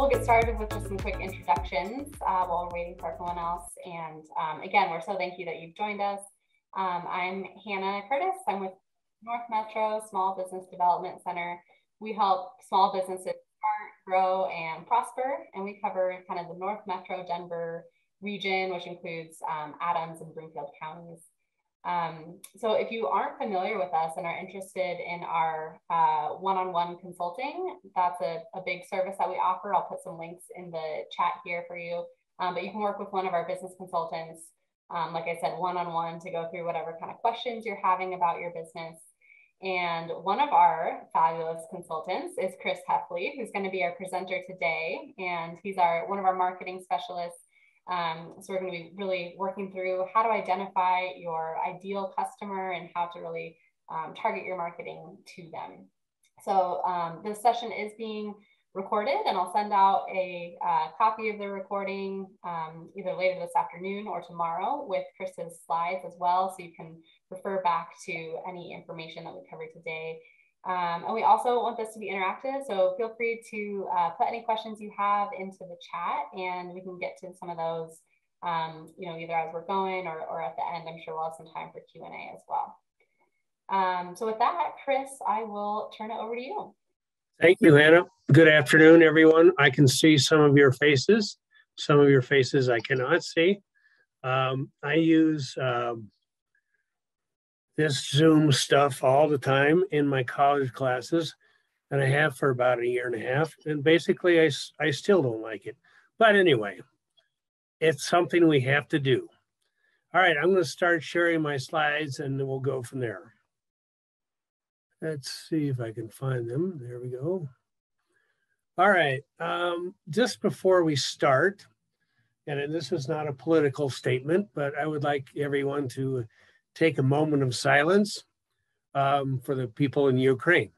we'll get started with just some quick introductions uh, while we're waiting for everyone else. And um, again, we're so thank you that you've joined us. Um, I'm Hannah Curtis. I'm with North Metro Small Business Development Center. We help small businesses start, grow, and prosper. And we cover kind of the North Metro Denver region, which includes um, Adams and Broomfield counties. Um, so if you aren't familiar with us and are interested in our uh, one-on-one consulting, that's a, a, big service that we offer. I'll put some links in the chat here for you. Um, but you can work with one of our business consultants, um, like I said, one-on-one to go through whatever kind of questions you're having about your business. And one of our fabulous consultants is Kris Hefley, who's going to be our presenter today. And he's our one of our marketing specialists um, so we're going to be really working through how to identify your ideal customer and how to really um, target your marketing to them. So um, this session is being recorded and I'll send out a uh, copy of the recording um, either later this afternoon or tomorrow with Kris's slides as well. So you can refer back to any information that we covered today um, and we also want this to be interactive, so feel free to uh, put any questions you have into the chat and we can get to some of those, um, you know, either as we're going or, or at the end, I'm sure we'll have some time for Q&A as well. Um, so with that, Kris, I will turn it over to you. Thank you, Hannah. Good afternoon, everyone. I can see some of your faces. Some of your faces I cannot see. Um, I use um, this Zoom stuff all the time in my college classes, and I have for about a year and a half. And basically, I, I still don't like it. But anyway, it's something we have to do. All right, I'm going to start sharing my slides and we'll go from there. Let's see if I can find them. There we go. All right, um, just before we start, and this is not a political statement, but I would like everyone to take a moment of silence um, for the people in Ukraine.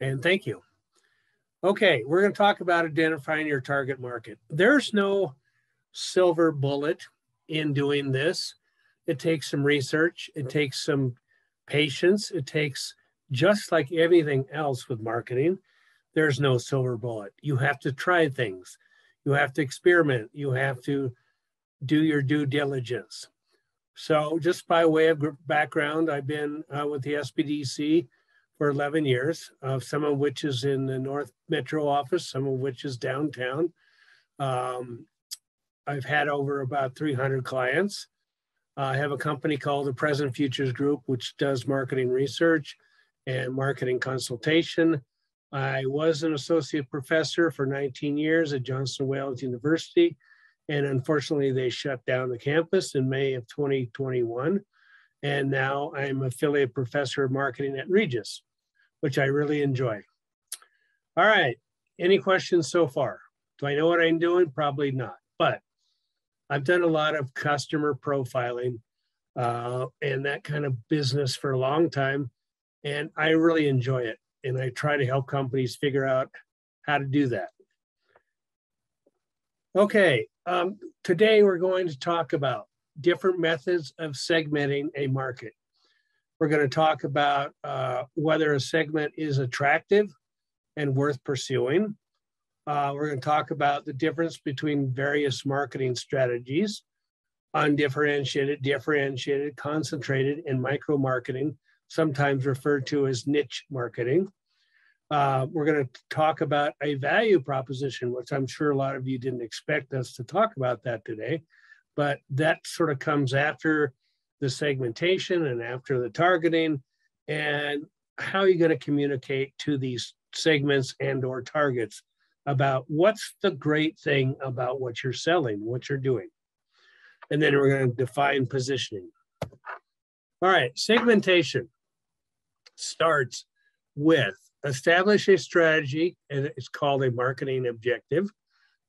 And thank you. Okay, we're going to talk about identifying your target market. There's no silver bullet in doing this. It takes some research, it takes some patience, it takes just like everything else with marketing, there's no silver bullet. You have to try things. You have to experiment. You have to do your due diligence. So, just by way of background, I've been uh, with the SBDC for 11 years, uh, some of which is in the North Metro office, some of which is downtown. Um, I've had over about 300 clients. Uh, I have a company called the Present Futures Group, which does marketing research and marketing consultation. I was an associate professor for 19 years at Johnson Wales University, and unfortunately, they shut down the campus in May of 2021. And now I'm affiliate professor of marketing at Regis, which I really enjoy. All right, any questions so far? Do I know what I'm doing? Probably not, but I've done a lot of customer profiling uh, and that kind of business for a long time, and I really enjoy it and I try to help companies figure out how to do that. Okay, um, today we're going to talk about different methods of segmenting a market. We're going to talk about uh, whether a segment is attractive and worth pursuing. Uh, we're going to talk about the difference between various marketing strategies, undifferentiated, differentiated, concentrated, and micro marketing, sometimes referred to as niche marketing. Uh, we're going to talk about a value proposition, which I'm sure a lot of you didn't expect us to talk about that today, but that sort of comes after the segmentation and after the targeting and how are you going to communicate to these segments and or targets about what's the great thing about what you're selling, what you're doing. And then we're going to define positioning. All right, segmentation starts with establish a strategy, and it's called a marketing objective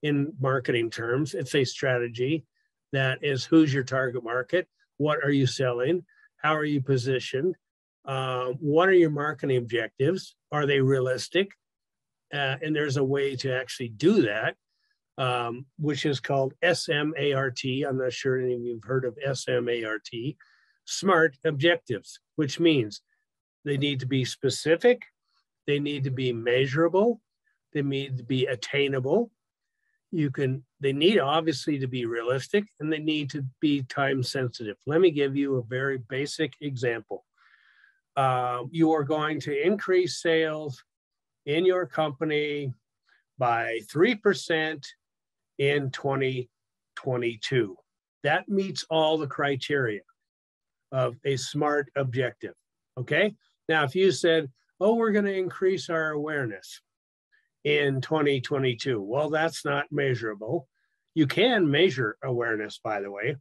in marketing terms. It's a strategy that is who's your target market, what are you selling, how are you positioned, uh, what are your marketing objectives, are they realistic? Uh, and there's a way to actually do that, um, which is called SMART. I'm not sure any of you have heard of SMART. SMART objectives, which means they need to be specific, they need to be measurable, they need to be attainable. You can, they need obviously to be realistic and they need to be time sensitive. Let me give you a very basic example. Uh, you are going to increase sales in your company by 3% in 2022. That meets all the criteria of a SMART objective. Okay. Now, if you said, oh, we're going to increase our awareness in 2022, well, that's not measurable. You can measure awareness, by the way.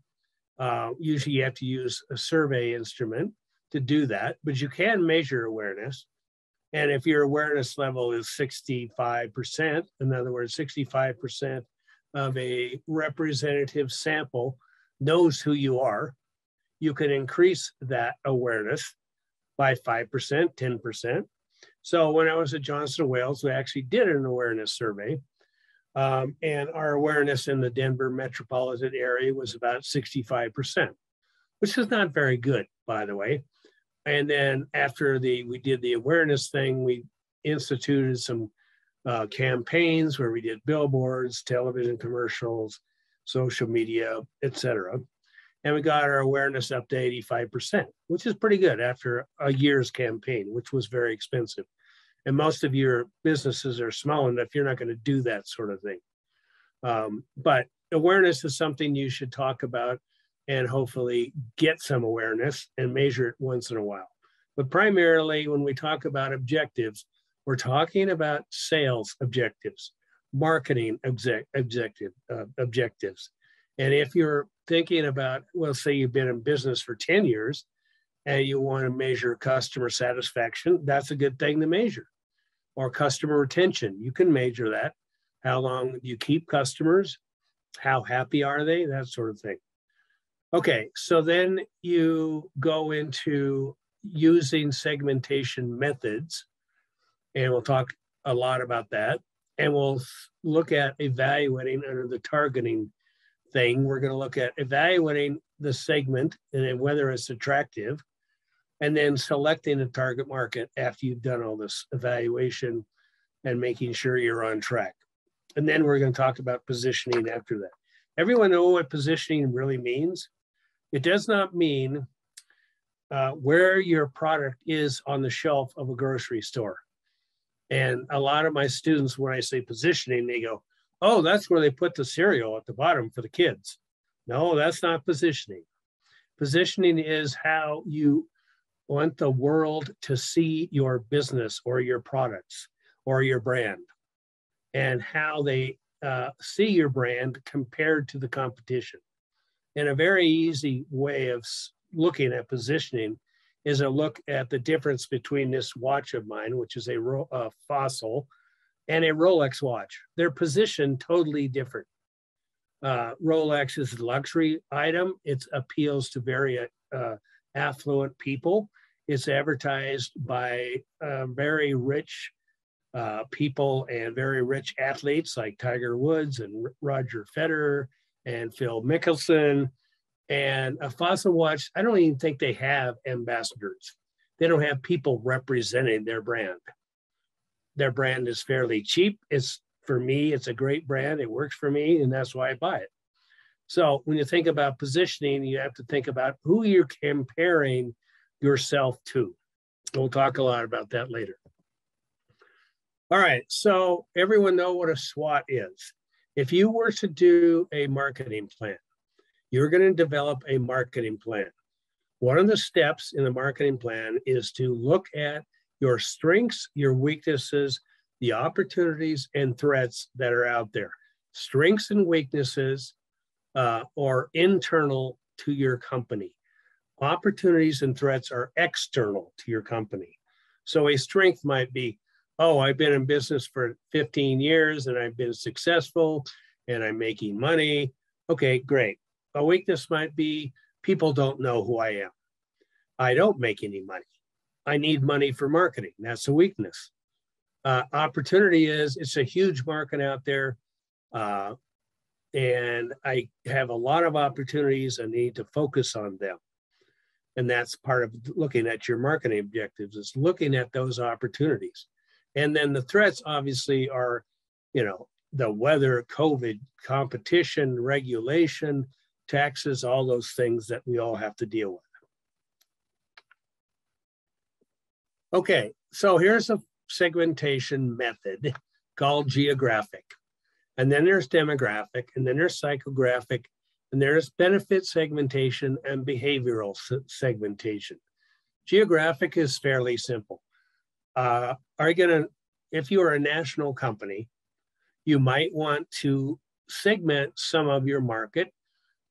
Uh, usually you have to use a survey instrument to do that, but you can measure awareness. And if your awareness level is 65%, in other words, 65% of a representative sample knows who you are, you can increase that awareness by 5%, 10%. So when I was at Johnson Wales, we actually did an awareness survey. Um, and our awareness in the Denver metropolitan area was about 65%, which is not very good, by the way. And then after the we did the awareness thing, we instituted some uh, campaigns where we did billboards, television commercials, social media, etc and we got our awareness up to 85%, which is pretty good after a year's campaign, which was very expensive. And most of your businesses are small enough, you're not going to do that sort of thing. Um, but awareness is something you should talk about and hopefully get some awareness and measure it once in a while. But primarily, when we talk about objectives, we're talking about sales objectives, marketing object, objective, uh, objectives. And if you're thinking about, well, say you've been in business for 10 years and you want to measure customer satisfaction, that's a good thing to measure. Or customer retention, you can measure that. How long do you keep customers? How happy are they? That sort of thing. Okay, so then you go into using segmentation methods, and we'll talk a lot about that. And we'll look at evaluating under the targeting thing, we're going to look at evaluating the segment and whether it's attractive, and then selecting a target market after you've done all this evaluation and making sure you're on track. And then we're going to talk about positioning after that. Everyone know what positioning really means? It does not mean uh, where your product is on the shelf of a grocery store. And a lot of my students, when I say positioning, they go, oh, that's where they put the cereal at the bottom for the kids. No, that's not positioning. Positioning is how you want the world to see your business or your products or your brand and how they uh, see your brand compared to the competition. And a very easy way of looking at positioning is a look at the difference between this watch of mine, which is a, a fossil, and a Rolex watch. They're positioned totally different. Uh, Rolex is a luxury item. It appeals to very uh, affluent people. It's advertised by uh, very rich uh, people and very rich athletes like Tiger Woods and Roger Federer and Phil Mickelson. And a fossil watch, I don't even think they have ambassadors. They don't have people representing their brand their brand is fairly cheap. It's for me, it's a great brand. It works for me, and that's why I buy it. So when you think about positioning, you have to think about who you're comparing yourself to. We'll talk a lot about that later. All right, so everyone know what a SWOT is. If you were to do a marketing plan, you're going to develop a marketing plan. One of the steps in the marketing plan is to look at your strengths, your weaknesses, the opportunities and threats that are out there. Strengths and weaknesses uh, are internal to your company. Opportunities and threats are external to your company. So a strength might be, oh, I've been in business for 15 years and I've been successful and I'm making money. Okay, great. A weakness might be people don't know who I am. I don't make any money. I need money for marketing. That's a weakness. Uh, opportunity is it's a huge market out there. Uh, and I have a lot of opportunities. I need to focus on them. And that's part of looking at your marketing objectives is looking at those opportunities. And then the threats obviously are, you know, the weather, COVID, competition, regulation, taxes, all those things that we all have to deal with. Okay, so here's a segmentation method called geographic. And then there's demographic, and then there's psychographic, and there's benefit segmentation and behavioral segmentation. Geographic is fairly simple. Uh, are you gonna, if you are a national company, you might want to segment some of your market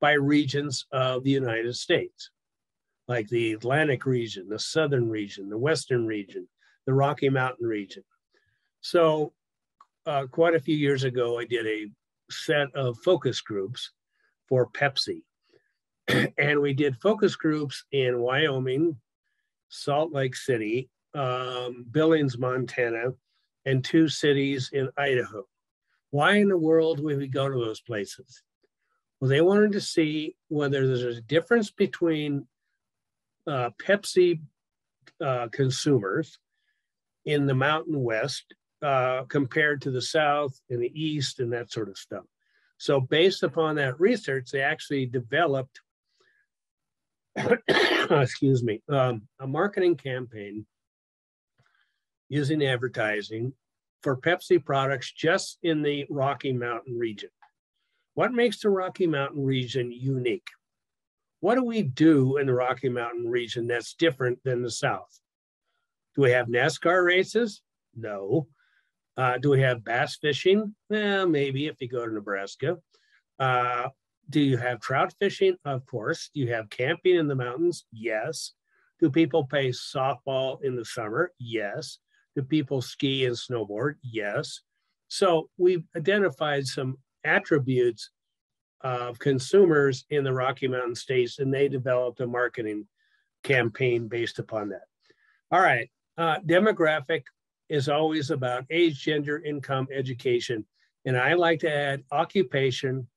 by regions of the United States, like the Atlantic region, the Southern region, the Western region, the Rocky Mountain region. So uh, quite a few years ago, I did a set of focus groups for Pepsi. and we did focus groups in Wyoming, Salt Lake City, um, Billings, Montana, and two cities in Idaho. Why in the world would we go to those places? Well, they wanted to see whether there's a difference between uh, Pepsi uh, consumers in the Mountain West uh, compared to the South and the East and that sort of stuff. So, based upon that research, they actually developed, excuse me, um, a marketing campaign using advertising for Pepsi products just in the Rocky Mountain region. What makes the Rocky Mountain region unique? What do we do in the Rocky Mountain region that's different than the South? Do we have NASCAR races? No. Uh, do we have bass fishing? Eh, maybe if you go to Nebraska. Uh, do you have trout fishing? Of course. Do you have camping in the mountains? Yes. Do people play softball in the summer? Yes. Do people ski and snowboard? Yes. So we've identified some attributes of consumers in the Rocky Mountain states, and they developed a marketing campaign based upon that. All right, uh, demographic is always about age, gender, income, education. And I like to add occupation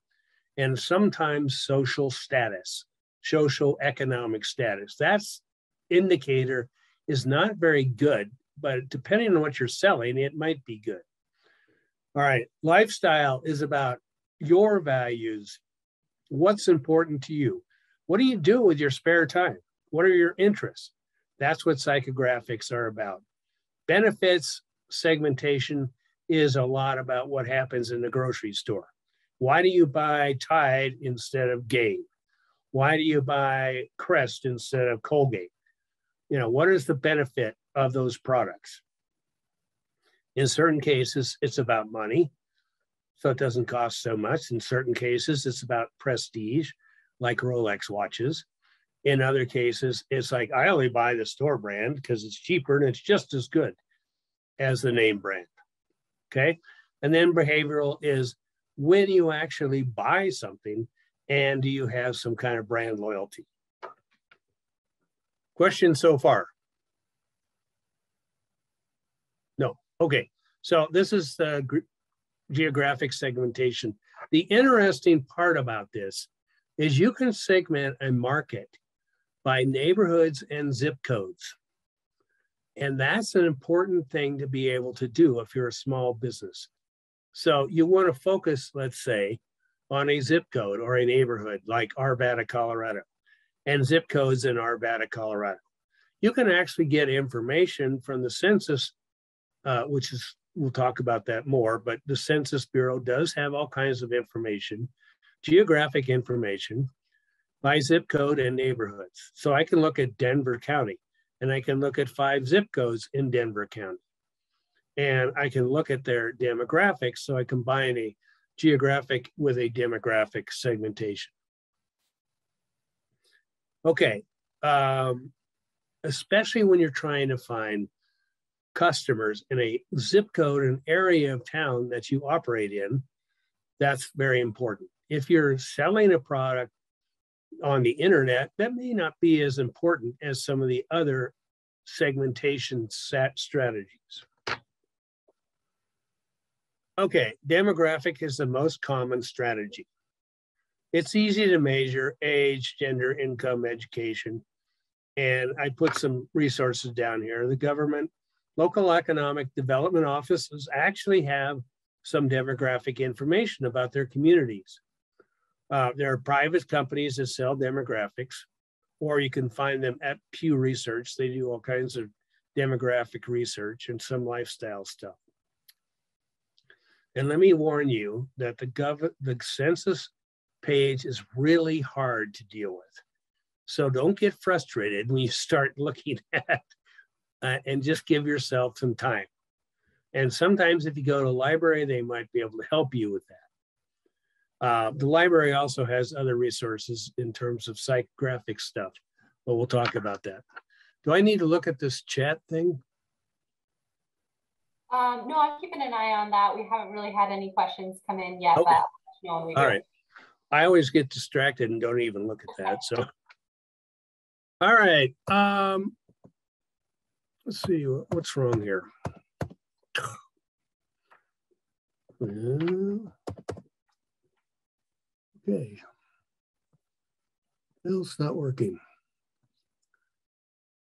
and sometimes social status, social economic status. That's indicator is not very good, but depending on what you're selling, it might be good. All right, lifestyle is about your values. What's important to you? What do you do with your spare time? What are your interests? That's what psychographics are about. Benefits segmentation is a lot about what happens in the grocery store. Why do you buy Tide instead of Gain? Why do you buy Crest instead of Colgate? You know, what is the benefit of those products? In certain cases, it's about money, so it doesn't cost so much. In certain cases, it's about prestige, like Rolex watches. In other cases, it's like I only buy the store brand because it's cheaper and it's just as good as the name brand. Okay. And then behavioral is when you actually buy something and do you have some kind of brand loyalty? Question so far? No. Okay. So this is the geographic segmentation. The interesting part about this is you can segment a market by neighborhoods and zip codes. And that's an important thing to be able to do if you're a small business. So you want to focus, let's say, on a zip code or a neighborhood like Arvada, Colorado, and zip codes in Arvada, Colorado. You can actually get information from the census, uh, which is, we'll talk about that more, but the Census Bureau does have all kinds of information, geographic information by zip code and neighborhoods. So I can look at Denver County and I can look at five zip codes in Denver County. And I can look at their demographics. So I combine a geographic with a demographic segmentation. Okay, um, especially when you're trying to find customers in a zip code, an area of town that you operate in, that's very important. If you're selling a product on the internet, that may not be as important as some of the other segmentation set strategies. Okay, demographic is the most common strategy. It's easy to measure age, gender, income, education. And I put some resources down here. The government, local economic development offices actually have some demographic information about their communities. Uh, there are private companies that sell demographics, or you can find them at Pew Research. They do all kinds of demographic research and some lifestyle stuff. And let me warn you that the gov the census page is really hard to deal with. So don't get frustrated when you start looking at uh, and just give yourself some time. And sometimes if you go to a library, they might be able to help you with that. Uh, the library also has other resources in terms of psychographic stuff, but we'll talk about that. Do I need to look at this chat thing? Um, no, I'm keeping an eye on that. We haven't really had any questions come in yet, Okay. but you know, when we All right. I always get distracted and don't even look at that, so. All right, um, let's see, what's wrong here? Uh, Okay. It's not working.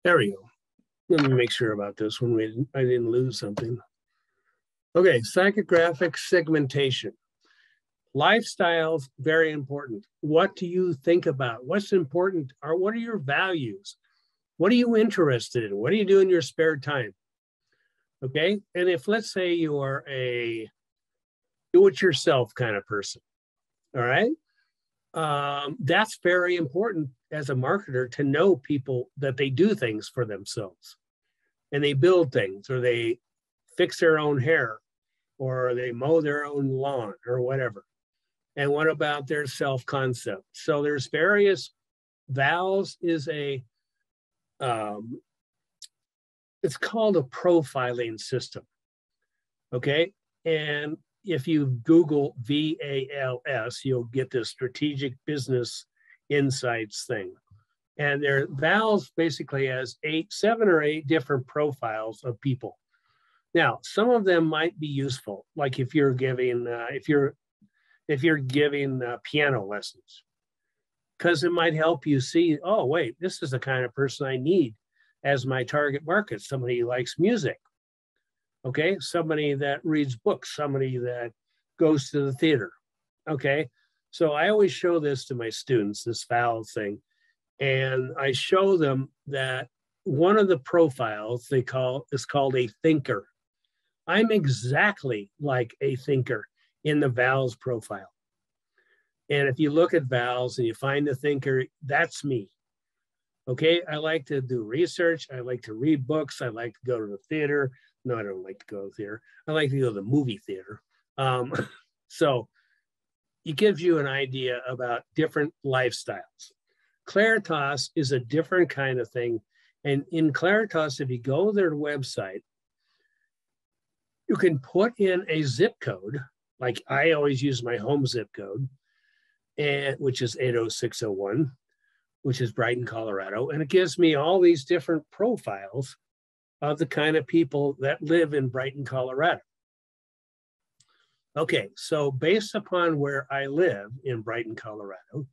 There we go. Let me make sure about this one. We, I didn't lose something. Okay, psychographic segmentation. Lifestyles, very important. What do you think about? What's important? Or what are your values? What are you interested in? What do you do in your spare time? Okay. And if let's say you are a do it yourself kind of person, all right, um, that's very important as a marketer to know people that they do things for themselves and they build things or they fix their own hair or they mow their own lawn or whatever. And what about their self concept? So there's various VALS is a um, it's called a profiling system. Okay. And if you Google VALS, you'll get this strategic business insights thing. And their VALS basically has eight, seven or eight different profiles of people. Now, some of them might be useful, like if you're giving, uh, if you're, if you're giving uh, piano lessons, because it might help you see, oh wait, this is the kind of person I need as my target market. Somebody who likes music, okay, somebody that reads books, somebody that goes to the theater, okay. So I always show this to my students, this VALS thing, and I show them that one of the profiles they call is called a thinker. I'm exactly like a thinker in the VALS profile. And if you look at VALS and you find the thinker, that's me. Okay, I like to do research. I like to read books. I like to go to the theater. No, I don't like to go to the theater. I like to go to the movie theater. Um, so it gives you an idea about different lifestyles. Claritas is a different kind of thing. And in Claritas, if you go to their website, you can put in a zip code, like I always use my home zip code, and which is 80601, which is Brighton, Colorado. And it gives me all these different profiles of the kind of people that live in Brighton, Colorado. Okay, so based upon where I live in Brighton, Colorado,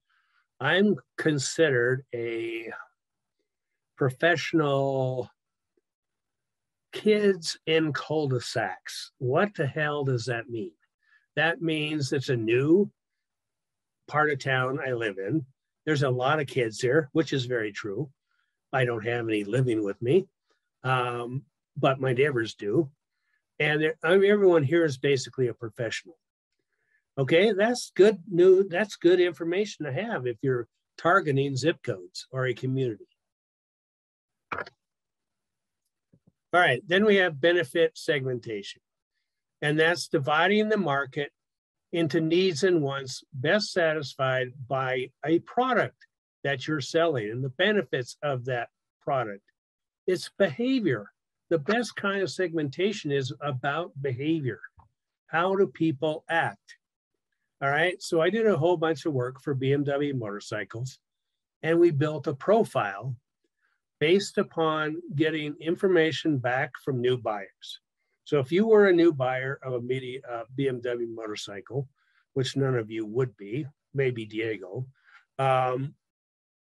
I'm considered a professional kids in cul-de-sacs. What the hell does that mean? That means it's a new part of town I live in. There's a lot of kids here, which is very true. I don't have any living with me, um, but my neighbors do. And I mean, everyone here is basically a professional. Okay, that's good new. That's good information to have if you're targeting zip codes or a community. All right, then we have benefit segmentation. And that's dividing the market into needs and wants best satisfied by a product that you're selling and the benefits of that product. It's behavior. The best kind of segmentation is about behavior. How do people act? All right, so I did a whole bunch of work for BMW motorcycles and we built a profile based upon getting information back from new buyers. So if you were a new buyer of a media, uh, BMW motorcycle, which none of you would be, maybe Diego, um,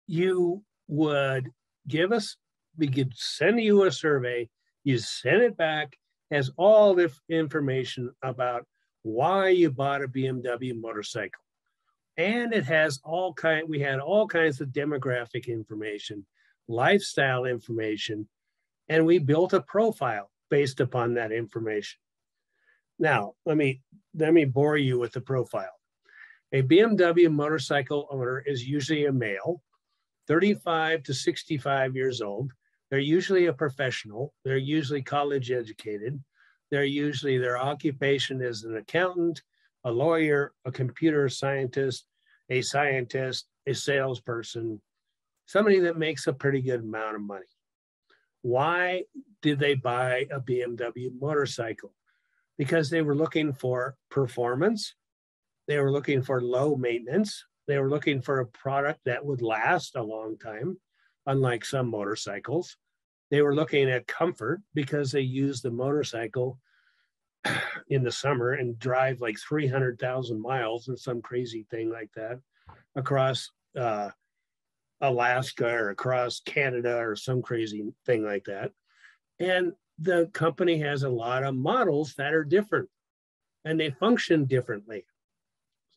you would give us, we could send you a survey, you send it back, has all the information about why you bought a BMW motorcycle. And it has all kind, we had all kinds of demographic information, lifestyle information, and we built a profile based upon that information. Now, let me let me bore you with the profile. A BMW motorcycle owner is usually a male, 35 to 65 years old. They're usually a professional. They're usually college educated. They're usually their occupation is an accountant, a lawyer, a computer scientist, a scientist, a salesperson, somebody that makes a pretty good amount of money. Why did they buy a BMW motorcycle? Because they were looking for performance, they were looking for low maintenance, they were looking for a product that would last a long time, unlike some motorcycles. They were looking at comfort because they use the motorcycle in the summer and drive like 300,000 miles or some crazy thing like that across uh, Alaska or across Canada or some crazy thing like that. And the company has a lot of models that are different and they function differently.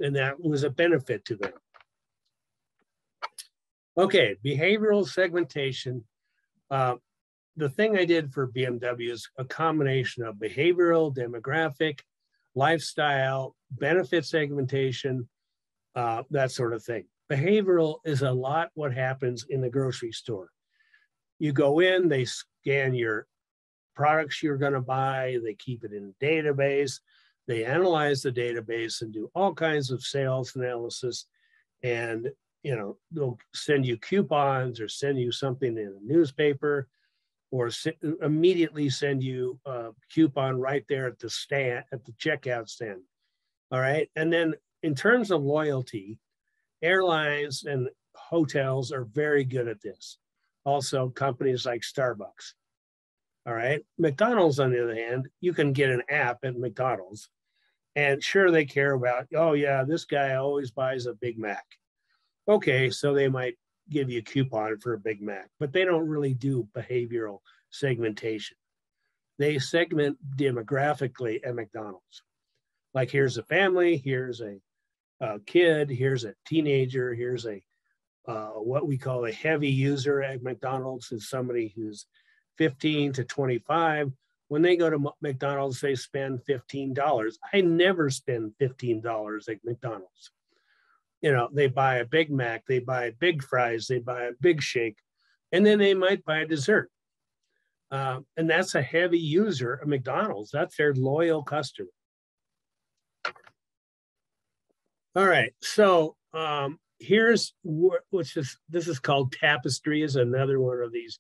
And that was a benefit to them. Okay, behavioral segmentation. Uh, the thing I did for BMW is a combination of behavioral, demographic, lifestyle, benefit segmentation, uh, that sort of thing. Behavioral is a lot what happens in the grocery store. You go in, they scan your products you're going to buy, they keep it in a database, they analyze the database and do all kinds of sales analysis and you know they'll send you coupons or send you something in a newspaper or immediately send you a coupon right there at the stand at the checkout stand all right and then in terms of loyalty airlines and hotels are very good at this also companies like starbucks all right mcdonald's on the other hand you can get an app at mcdonald's and sure they care about oh yeah this guy always buys a big mac okay, so they might give you a coupon for a Big Mac, but they don't really do behavioral segmentation. They segment demographically at McDonald's. Like here's a family, here's a, a kid, here's a teenager, here's a uh, what we call a heavy user at McDonald's is somebody who's 15 to 25. When they go to McDonald's, they spend $15. I never spend $15 at McDonald's you know, they buy a Big Mac, they buy big fries, they buy a big shake, and then they might buy a dessert. Uh, and that's a heavy user of McDonald's. That's their loyal customer. All right, so um, here's which is this is called Tapestry is another one of these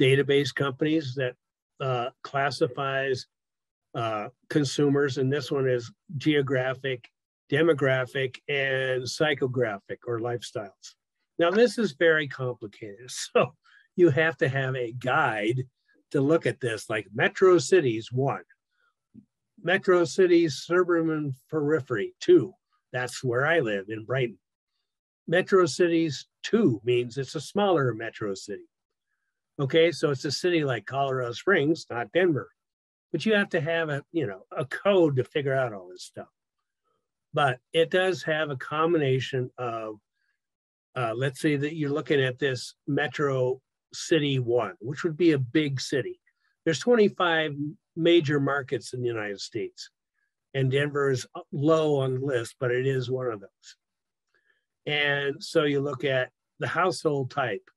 database companies that uh, classifies uh, consumers, and this one is geographic demographic, and psychographic or lifestyles. Now, this is very complicated. So you have to have a guide to look at this, like metro cities, one, metro cities, suburban periphery, two. That's where I live in Brighton. Metro cities, two means it's a smaller metro city. Okay, so it's a city like Colorado Springs, not Denver. But you have to have a, you know, a code to figure out all this stuff but it does have a combination of, uh, let's say that you're looking at this metro city one, which would be a big city. There's 25 major markets in the United States, and Denver is low on the list, but it is one of those. And so you look at the household type,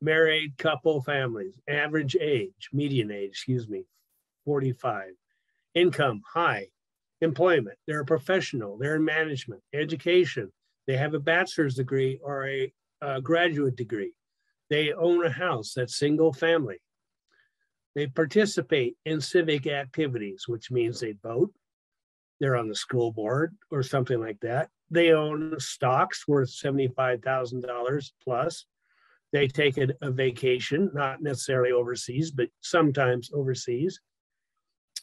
married couple families, average age, median age, excuse me, 45, income high, employment. They're a professional, they're in management, education. They have a bachelor's degree or a, a graduate degree. They own a house that's single family. They participate in civic activities, which means they vote. They're on the school board or something like that. They own stocks worth $75,000 plus. They take a, a vacation, not necessarily overseas, but sometimes overseas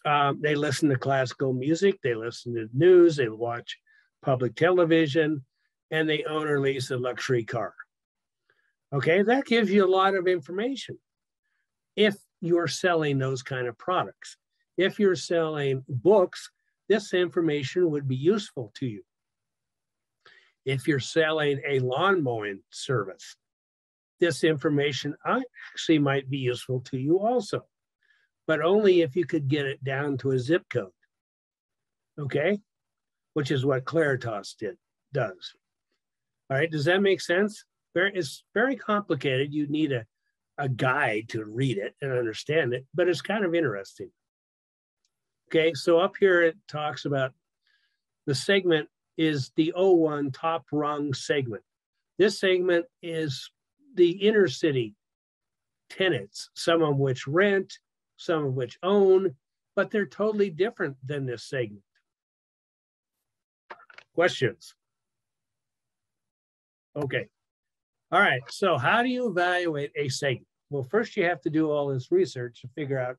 um, they listen to classical music, they listen to news, they watch public television, and they own or lease a luxury car. Okay, that gives you a lot of information if you're selling those kind of products. If you're selling books, this information would be useful to you. If you're selling a lawn mowing service, this information uh, actually might be useful to you also, but only if you could get it down to a zip code. Okay, which is what Claritas did does. All right, does that make sense? Very, it's very complicated. You need a, a guide to read it and understand it, but it's kind of interesting. Okay, so up here it talks about the segment is the O1 top rung segment. This segment is the inner city tenants, some of which rent, some of which own, but they're totally different than this segment. Questions? Okay. All right. So how do you evaluate a segment? Well, first you have to do all this research to figure out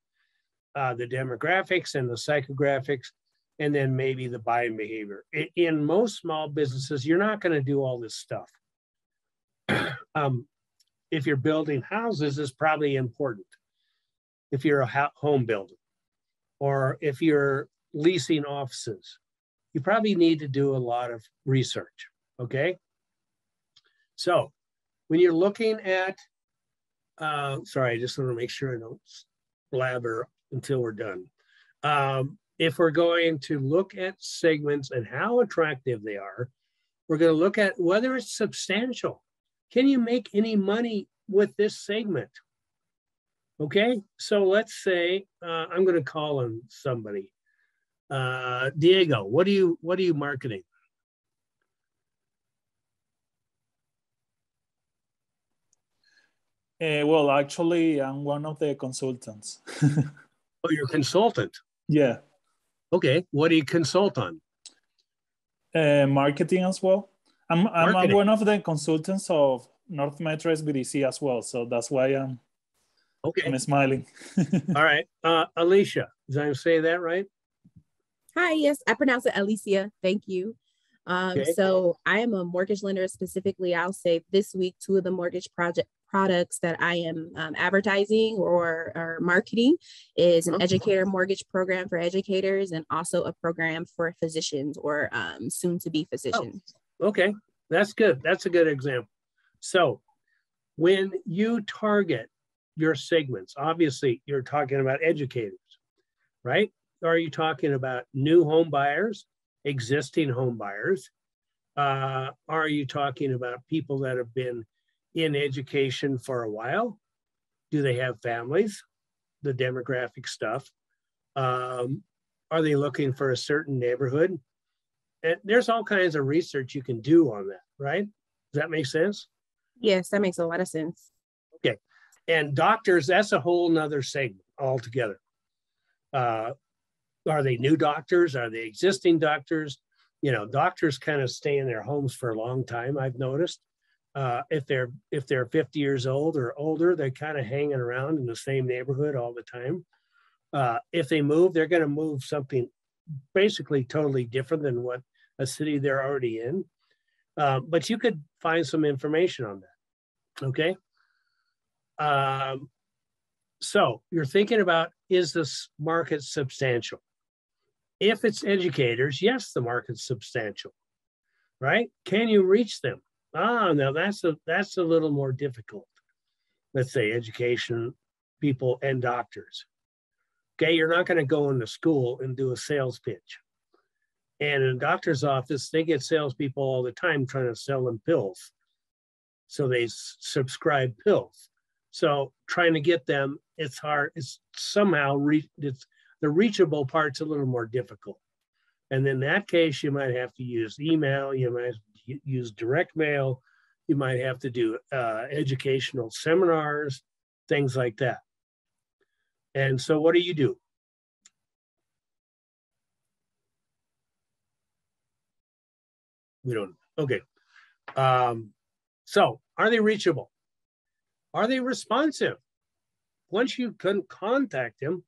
uh, the demographics and the psychographics, and then maybe the buying behavior. In, in most small businesses, you're not going to do all this stuff. um, if you're building houses, is probably important. If you're a home builder, or if you're leasing offices, you probably need to do a lot of research. Okay. So when you're looking at, uh, sorry, I just want to make sure I don't blabber until we're done. Um, if we're going to look at segments and how attractive they are, we're going to look at whether it's substantial. Can you make any money with this segment? Okay, so let's say uh, I'm going to call on somebody. Uh, Diego, what are you what are you marketing? Uh, well, actually, I'm one of the consultants. oh, you're a consultant? Yeah. Okay. What do you consult on? Uh, marketing as well. I'm, I'm, I'm, one of the consultants of North Metro SBDC as well. So that's why I'm, okay. I'm smiling. All right. Uh, Alicia, did I say that right? Hi, yes, I pronounce it Alicia. Thank you. Um, okay. So I am a mortgage lender. Specifically, I'll say this week, two of the mortgage project products that I am um, advertising or, or, marketing is an educator mortgage program for educators and also a program for physicians or um, soon to be physicians. Oh, okay, that's good. That's a good example. So when you target your segments, obviously you're talking about educators, right? Are you talking about new home buyers, existing home buyers? Uh, are you talking about people that have been in education for a while? Do they have families? The demographic stuff. Um, are they looking for a certain neighborhood? And there's all kinds of research you can do on that, right? Does that make sense? Yes, that makes a lot of sense. Okay. And doctors, that's a whole nother segment altogether. Uh, are they new doctors? Are they existing doctors? You know, doctors kind of stay in their homes for a long time, I've noticed. Uh, if they're if they're 50 years old or older, they're kind of hanging around in the same neighborhood all the time. Uh, if they move, they're going to move something basically totally different than what a city they're already in. Uh, but you could find some information on that. Okay. Um, so you're thinking about is this market substantial? If it's educators, yes, the market's substantial, right? Can you reach them? Ah, now that's a that's a little more difficult. Let's say education people and doctors. Okay, you're not going to go into school and do a sales pitch. And in a doctor's office, they get salespeople all the time trying to sell them pills. So they subscribe pills. So trying to get them, it's hard. It's somehow re- it's the reachable part's a little more difficult. And in that case, you might have to use email. You might use direct mail. You might have to do uh, educational seminars, things like that. And so, what do you do? We don't. Okay. Um, so, are they reachable? Are they responsive? Once you can contact them,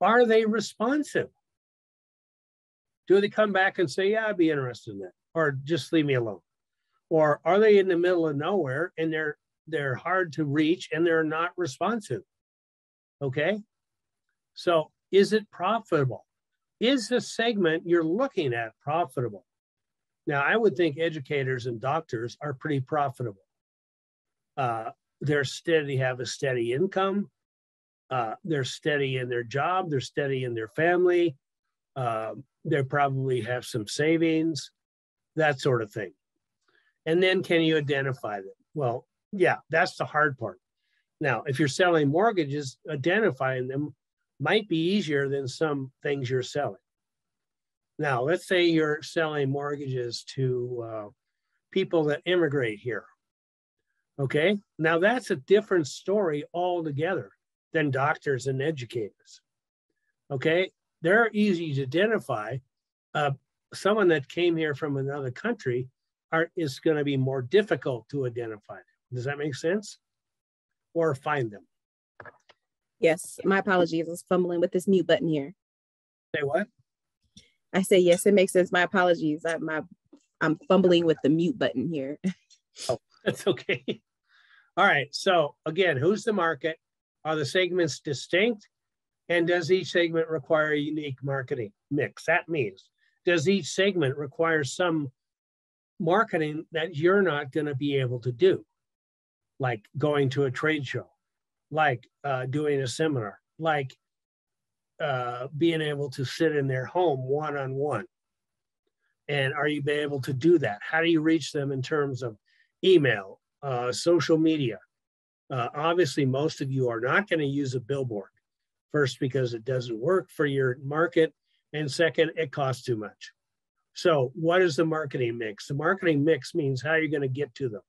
are they responsive? Do they come back and say, "Yeah, I'd be interested in that," or just leave me alone? Or are they in the middle of nowhere and they're they're hard to reach, and they're not responsive. Okay. So is it profitable? Is the segment you're looking at profitable? Now, I would think educators and doctors are pretty profitable. Uh, they're steady, have a steady income. Uh, they're steady in their job. They're steady in their family. Uh, they probably have some savings, that sort of thing. And then can you identify them? Well, yeah, that's the hard part. Now, if you're selling mortgages, identifying them might be easier than some things you're selling. Now, let's say you're selling mortgages to uh, people that immigrate here. Okay, now that's a different story altogether than doctors and educators. Okay, they're easy to identify. Uh, someone that came here from another country are, is going to be more difficult to identify. them. Does that make sense? Or find them? Yes, my apologies. I was fumbling with this mute button here. Say what? I say yes, it makes sense. My apologies. I, my I'm fumbling with the mute button here. oh, that's okay. All right. So again, who's the market? Are the segments distinct? And does each segment require a unique marketing mix? That means, does each segment require some marketing that you're not going to be able to do? Like going to a trade show, like uh, doing a seminar, like uh, being able to sit in their home one on one. And are you able to do that? How do you reach them in terms of email, uh, social media? Uh, obviously, most of you are not going to use a billboard. First, because it doesn't work for your market, and second, it costs too much. So, what is the marketing mix? The marketing mix means how are you're going to get to them.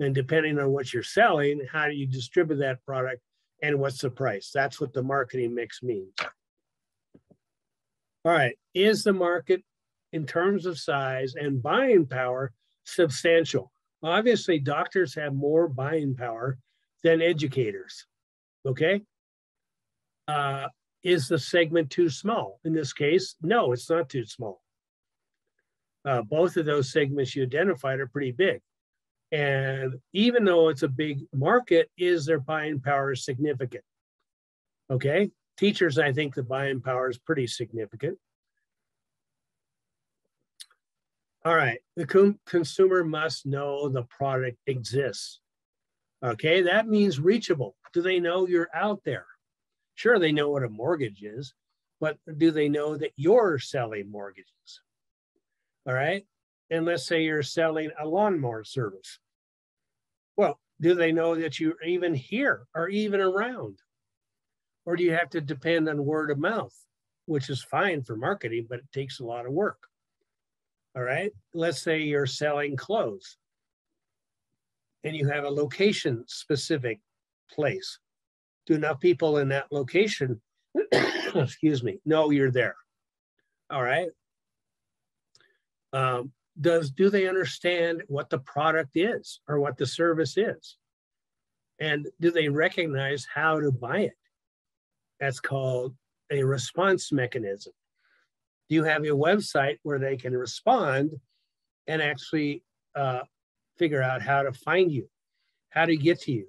And depending on what you're selling, how do you distribute that product and what's the price? That's what the marketing mix means. All right, is the market in terms of size and buying power substantial? Obviously, doctors have more buying power than educators. Okay. Uh, is the segment too small? In this case, no, it's not too small. Uh, both of those segments you identified are pretty big. And even though it's a big market, is their buying power significant? Okay. Teachers, I think the buying power is pretty significant. All right, the consumer must know the product exists. Okay, that means reachable. Do they know you're out there? Sure, they know what a mortgage is, but do they know that you're selling mortgages? All right, and let's say you're selling a lawnmower service. Well, do they know that you're even here or even around? Or do you have to depend on word of mouth, which is fine for marketing, but it takes a lot of work? All right. Let's say you're selling clothes and you have a location specific place. Do enough people in that location, excuse me, know you're there? All right. Um, does do they understand what the product is or what the service is? And do they recognize how to buy it? That's called a response mechanism do you have a website where they can respond and actually uh, figure out how to find you, how to get to you?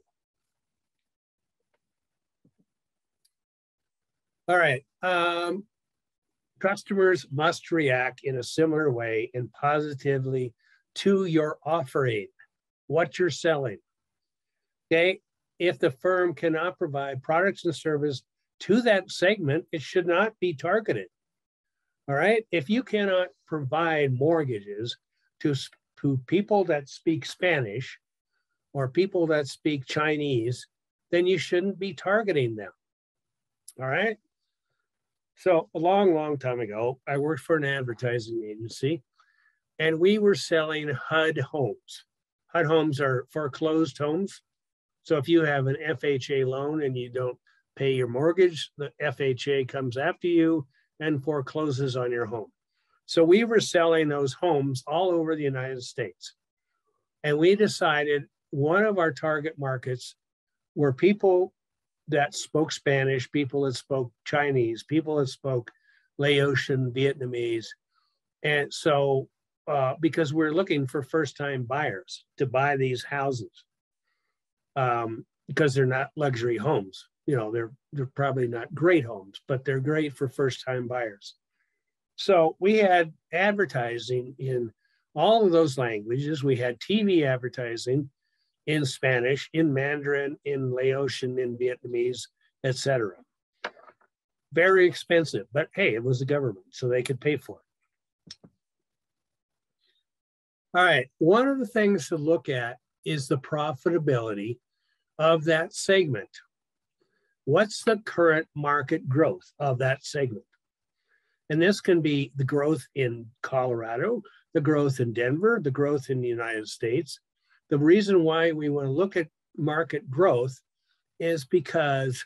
All right. Um, customers must react in a similar way and positively to your offering, what you're selling. Okay. If the firm cannot provide products and service to that segment, it should not be targeted. All right. If you cannot provide mortgages to, to people that speak Spanish or people that speak Chinese, then you shouldn't be targeting them. All right. So, a long, long time ago, I worked for an advertising agency and we were selling HUD homes. HUD homes are foreclosed homes. So, if you have an FHA loan and you don't pay your mortgage, the FHA comes after you and forecloses on your home. So we were selling those homes all over the United States. And we decided one of our target markets were people that spoke Spanish, people that spoke Chinese, people that spoke Laotian, Vietnamese. And so, uh, because we're looking for first time buyers to buy these houses. um, because they're not luxury homes. You know, they're they're probably not great homes, but they're great for first time buyers. So we had advertising in all of those languages. We had TV advertising in Spanish, in Mandarin, in Laotian, in Vietnamese, etc. Very expensive, but hey, it was the government, so they could pay for it. All right, one of the things to look at is the profitability of that segment. What's the current market growth of that segment? And this can be the growth in Colorado, the growth in Denver, the growth in the United States. The reason why we want to look at market growth is because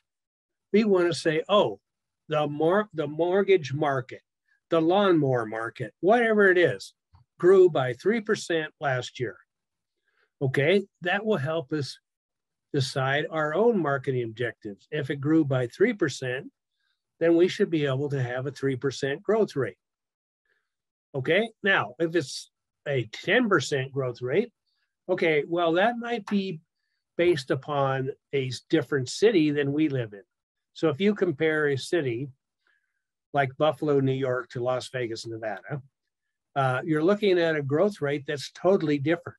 we want to say, oh, the more the mortgage market, the lawnmower market, whatever it is, grew by 3% last year. Okay, that will help us decide our own marketing objectives. If it grew by 3%, then we should be able to have a 3% growth rate. Okay, now if it's a 10% growth rate, okay, well, that might be based upon a different city than we live in. So if you compare a city like Buffalo, New York to Las Vegas, Nevada, uh, you're looking at a growth rate that's totally different.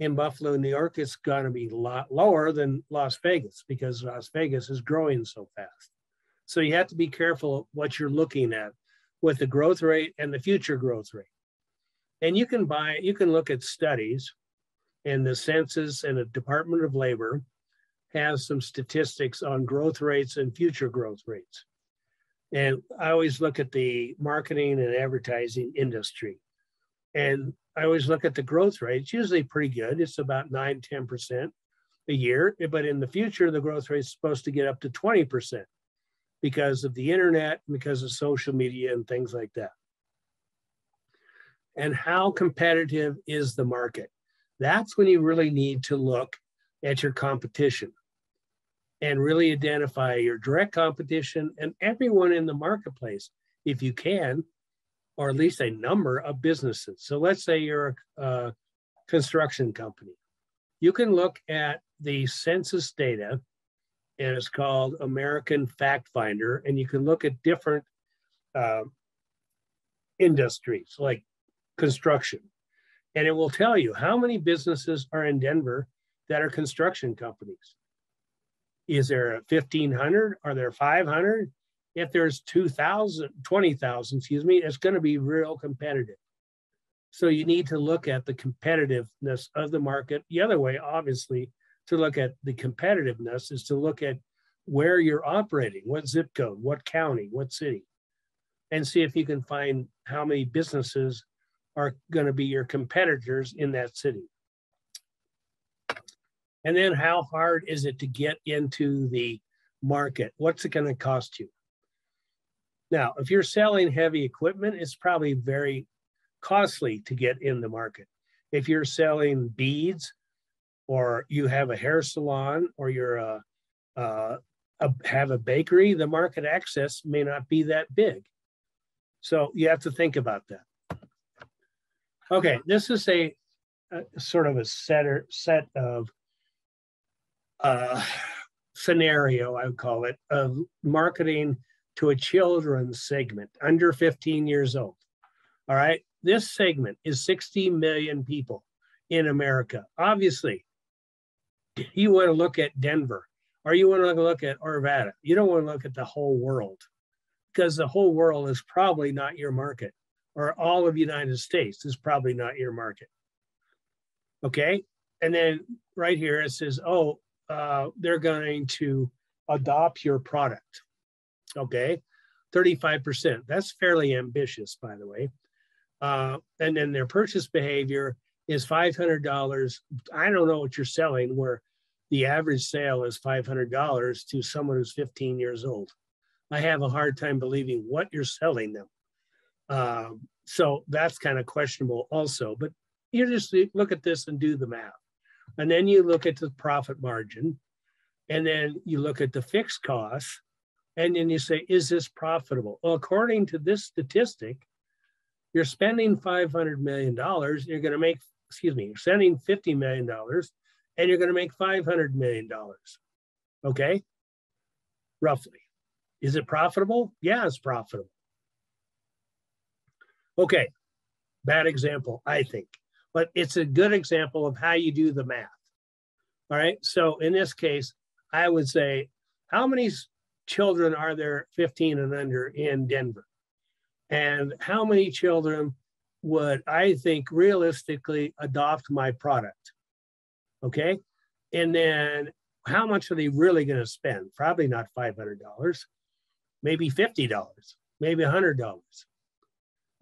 In Buffalo, New York, it's going to be a lot lower than Las Vegas because Las Vegas is growing so fast. So you have to be careful what you're looking at with the growth rate and the future growth rate. And you can buy, you can look at studies and the census and the Department of Labor has some statistics on growth rates and future growth rates. And I always look at the marketing and advertising industry. And I always look at the growth rate. It's usually pretty good. It's about 9, 10% a year. But in the future, the growth rate is supposed to get up to 20% because of the internet, because of social media and things like that. And how competitive is the market? That's when you really need to look at your competition and really identify your direct competition and everyone in the marketplace, if you can, or at least a number of businesses. So let's say you're a, construction company. You can look at the census data and it's called American Fact Finder. And you can look at different uh, industries like construction, and it will tell you how many businesses are in Denver that are construction companies. Is there 1,500? Are there 500? If there's 2,000, 20,000, excuse me, it's going to be real competitive. So you need to look at the competitiveness of the market. The other way, obviously, to look at the competitiveness is to look at where you're operating, what zip code, what county, what city, and see if you can find how many businesses are going to be your competitors in that city. And then how hard is it to get into the market? What's it going to cost you? Now, if you're selling heavy equipment, it's probably very costly to get in the market. If you're selling beads, or you have a hair salon or you're a, a, a, have a bakery, the market access may not be that big. So you have to think about that. Okay, this is a, a sort of a setter, set of uh, scenario, I would call it, of marketing to a children's segment under 15 years old. All right, this segment is 60 million people in America. Obviously, you want to look at Denver or you want to look at Arvada. You don't want to look at the whole world because the whole world is probably not your market or all of United States is probably not your market. Okay. And then right here it says, oh, uh, they're going to adopt your product. Okay. 35%. That's fairly ambitious, by the way. Uh, and then their purchase behavior is $500. I don't know what you're selling where the average sale is $500 to someone who's 15 years old. I have a hard time believing what you're selling them. Um, so that's kind of questionable also, but you just look at this and do the math. And then you look at the profit margin and then you look at the fixed costs and then you say, is this profitable? Well, according to this statistic, you're spending $500 million, you're going to make excuse me, you're spending $50 million, and you're going to make $500 million. Okay. Roughly. Is it profitable? Yeah, it's profitable. Okay. Bad example, I think, but it's a good example of how you do the math. All right. So in this case, I would say, how many children are there 15 and under in Denver? And how many children would I think realistically adopt my product? Okay. And then how much are they really going to spend? Probably not $500, maybe $50, maybe $100.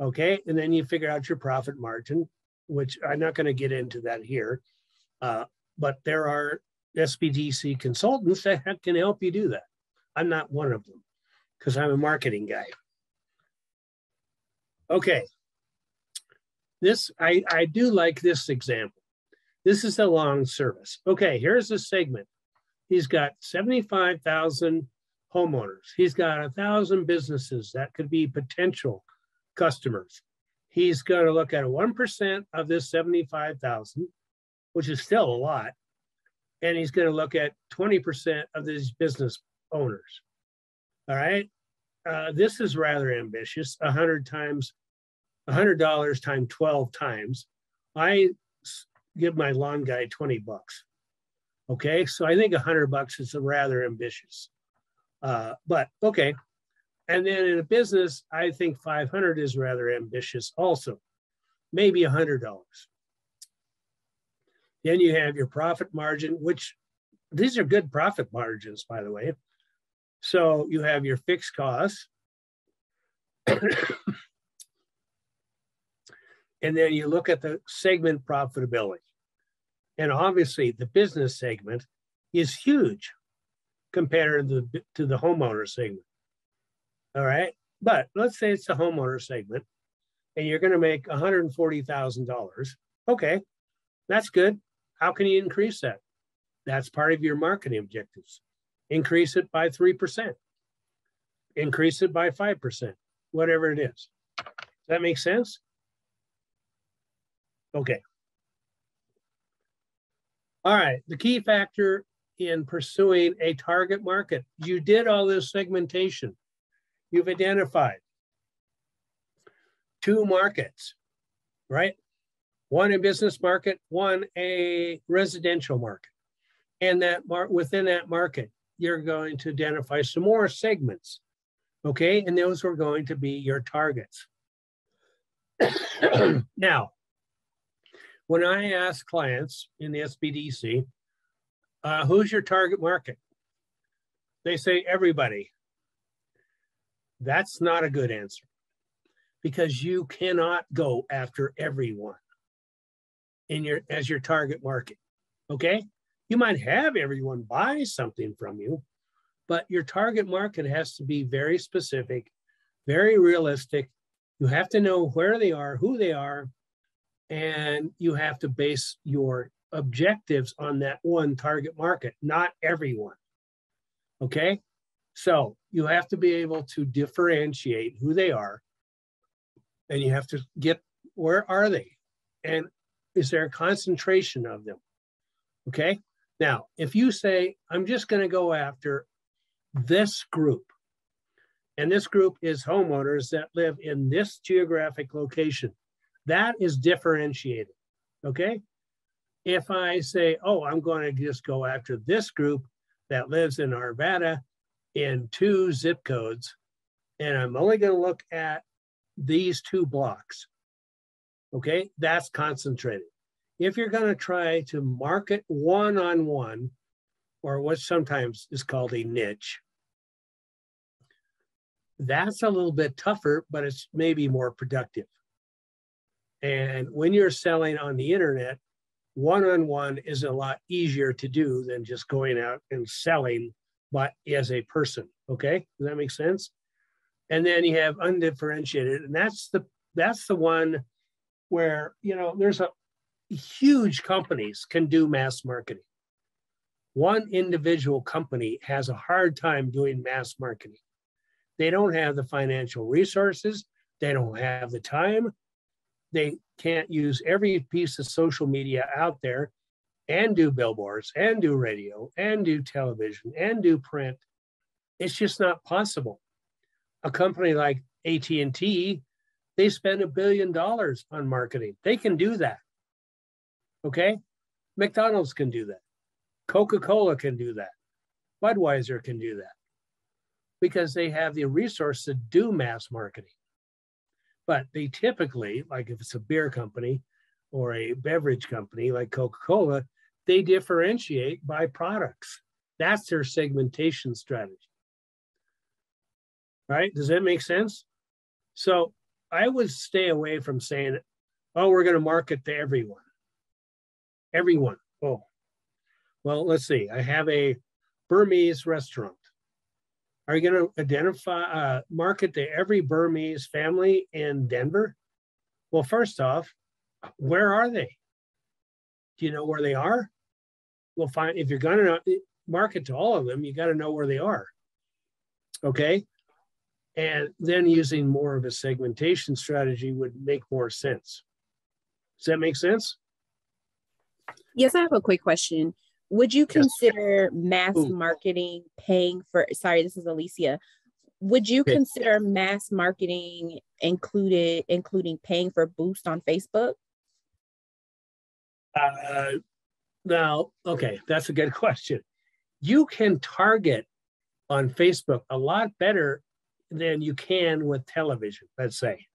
Okay. And then you figure out your profit margin, which I'm not going to get into that here. Uh, but there are SBDC consultants that can help you do that. I'm not one of them because I'm a marketing guy. Okay. This, I, I do like this example. This is a long service. Okay, here's a segment. He's got 75,000 homeowners. He's got a thousand businesses that could be potential customers. He's going to look at 1% of this 75,000, which is still a lot. And he's going to look at 20% of these business owners. All right. Uh, this is rather ambitious. 100 times, $100 times 12 times. I give my lawn guy 20 bucks. Okay. So I think 100 bucks is rather ambitious. Uh, but okay. And then in a business, I think 500 is rather ambitious also, maybe $100. Then you have your profit margin, which these are good profit margins, by the way. So you have your fixed costs. and then you look at the segment profitability. And obviously, the business segment is huge compared to the, to the homeowner segment. All right. But let's say it's the homeowner segment and you're going to make $140,000. Okay. That's good. How can you increase that? That's part of your marketing objectives increase it by 3%, increase it by 5%, whatever it is. Does that make sense? Okay. All right, the key factor in pursuing a target market, you did all this segmentation. You've identified two markets, right? One a business market, one a residential market. And that mar- within that market, you're going to identify some more segments. Okay, and those are going to be your targets. now, when I ask clients in the SBDC, uh, who's your target market? They say everybody. That's not a good answer because you cannot go after everyone in your as your target market. Okay? You might have everyone buy something from you, but your target market has to be very specific, very realistic. You have to know where they are, who they are, and you have to base your objectives on that one target market, not everyone. Okay? So you have to be able to differentiate who they are, and you have to get where are they? And is there a concentration of them? Okay? Now, if you say, I'm just going to go after this group, and this group is homeowners that live in this geographic location, that is differentiated. Okay. If I say, oh, I'm going to just go after this group that lives in Arvada in two zip codes, and I'm only going to look at these two blocks. Okay, that's concentrated if you're going to try to market one on one, or what sometimes is called a niche, that's a little bit tougher, but it's maybe more productive. And when you're selling on the internet, one on one is a lot easier to do than just going out and selling but as a person. Okay, does that make sense? And then you have undifferentiated, and that's the that's the one where you know there's a huge companies can do mass marketing. One individual company has a hard time doing mass marketing. They don't have the financial resources, they don't have the time, they can't use every piece of social media out there. And do billboards and do radio and do television and do print. It's just not possible. A company like AT&T, they spend a billion dollars on marketing. They can do that. Okay? McDonald's can do that. Coca-Cola can do that. Budweiser can do that because they have the resource to do mass marketing. But they typically, like if it's a beer company or a beverage company like Coca Cola, they differentiate by products. That's their segmentation strategy. Right? Does that make sense? So I would stay away from saying, oh, we're going to market to everyone. Everyone. Oh, well, let's see. I have a Burmese restaurant. Are you going to identify, uh, market to every Burmese family in Denver? Well, first off, where are they? Do you know where they are? Well, fine. If you're going to market to all of them, you got to know where they are. Okay. And then using more of a segmentation strategy would make more sense. Does that make sense? Yes, I have a quick question. Would you consider yes. mass Ooh. marketing paying for? Sorry, this is Alicia. Would you consider mass marketing included, including paying for boost on Facebook? Uh, now, okay, that's a good question. You can target on Facebook a lot better than you can with television, let's say.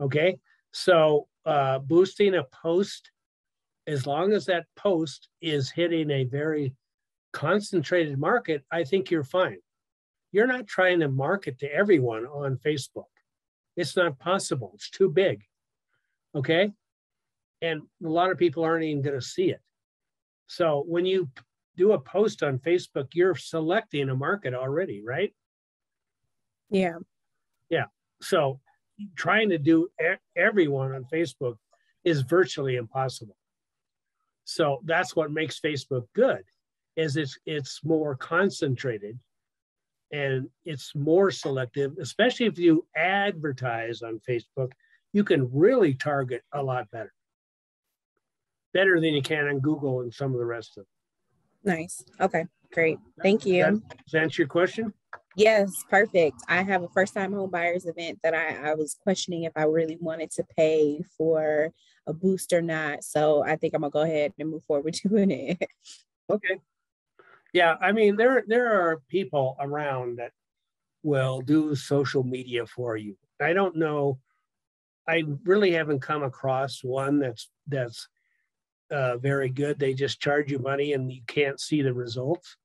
Okay, so uh, boosting a post as long as that post is hitting a very concentrated market, I think you're fine. You're not trying to market to everyone on Facebook. It's not possible. It's too big. Okay. And a lot of people aren't even going to see it. So when you do a post on Facebook, you're selecting a market already, right? Yeah. Yeah. So trying to do everyone on Facebook is virtually impossible. So that's what makes Facebook good is it's it's more concentrated and it's more selective, especially if you advertise on Facebook, you can really target a lot better. Better than you can on Google and some of the rest of them. Nice. Okay, great. Thank you. Does that, does that answer your question? Yes, perfect. I have a first time home buyers event that I, I was questioning if I really wanted to pay for a boost or not. So I think I'm gonna go ahead and move forward doing it. Okay. Yeah, I mean there there are people around that will do social media for you. I don't know. I really haven't come across one that's that's uh, very good. They just charge you money and you can't see the results.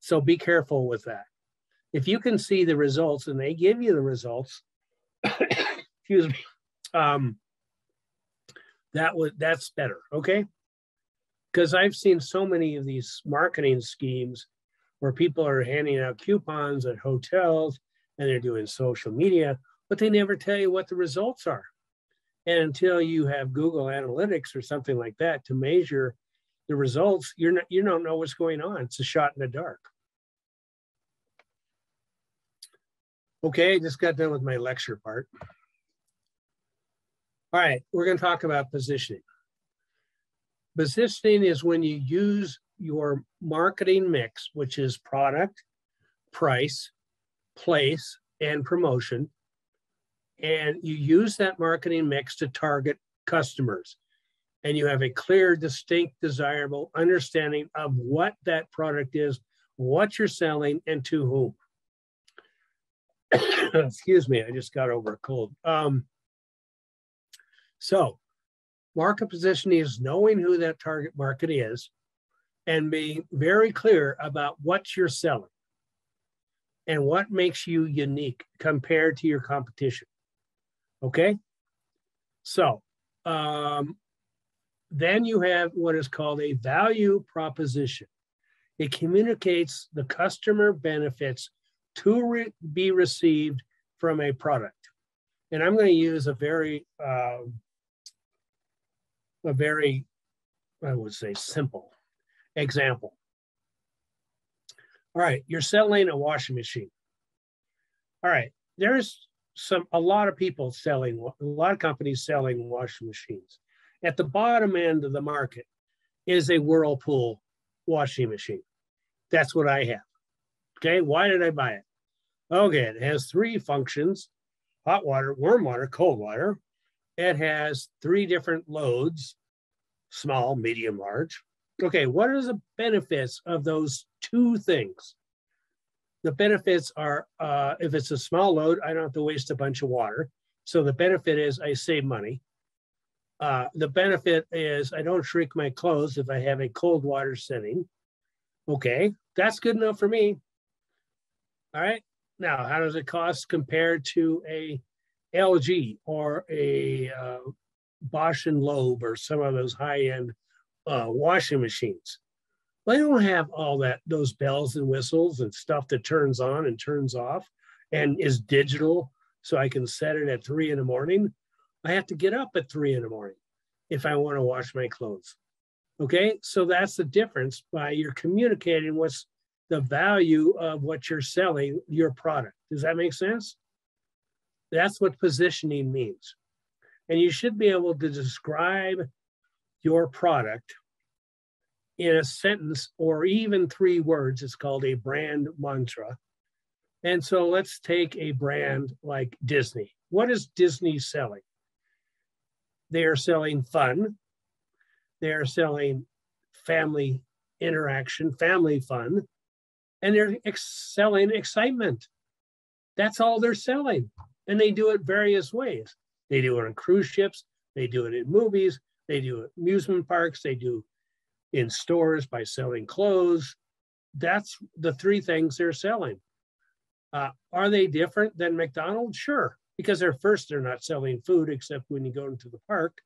So be careful with that if you can see the results and they give you the results, excuse me, um, that would that's better, okay? Because I've seen so many of these marketing schemes where people are handing out coupons at hotels and they're doing social media, but they never tell you what the results are. And until you have Google Analytics or something like that to measure the results, you're not you don't know what's going on. It's a shot in the dark. Okay, I just got done with my lecture part. All right, we're going to talk about positioning. Positioning is when you use your marketing mix, which is product, price, place, and promotion, and you use that marketing mix to target customers. And you have a clear, distinct, desirable understanding of what that product is, what you're selling, and to whom. excuse me, I just got over a cold. Um, so, market positioning is knowing who that target market is and being very clear about what you're selling and what makes you unique compared to your competition. Okay? So, um, then you have what is called a value proposition. It communicates the customer benefits to re be received from a product. And I'm going to use a very, uh, a very, I would say, simple example. All right, you're selling a washing machine. All right, there's some a lot of people selling a lot of companies selling washing machines. At the bottom end of the market is a Whirlpool washing machine. That's what I have. Okay, why did I buy it? Okay, it has three functions hot water, warm water, cold water. It has three different loads small, medium, large. Okay, what are the benefits of those two things? The benefits are uh, if it's a small load, I don't have to waste a bunch of water. So the benefit is I save money. Uh, the benefit is I don't shrink my clothes if I have a cold water setting. Okay, that's good enough for me. All right. Now, how does it cost compared to a LG or a uh, Bosch and Loeb or some of those high-end uh, washing machines? They don't have all that those bells and whistles and stuff that turns on and turns off and is digital, so I can set it at three in the morning. I have to get up at three in the morning if I want to wash my clothes. Okay, so that's the difference by you're communicating what's the value of what you're selling, your product. Does that make sense? That's what positioning means. And you should be able to describe your product in a sentence or even three words. It's called a brand mantra. And so let's take a brand like Disney. What is Disney selling? They are selling fun. They are selling family interaction, family fun, and they're ex- selling excitement. That's all they're selling. And they do it various ways. They do it on cruise ships, they do it in movies, they do it amusement parks, they do in stores by selling clothes. That's the three things they're selling. Uh, are they different than McDonald's? Sure, because they're first, they're not selling food except when you go into the park.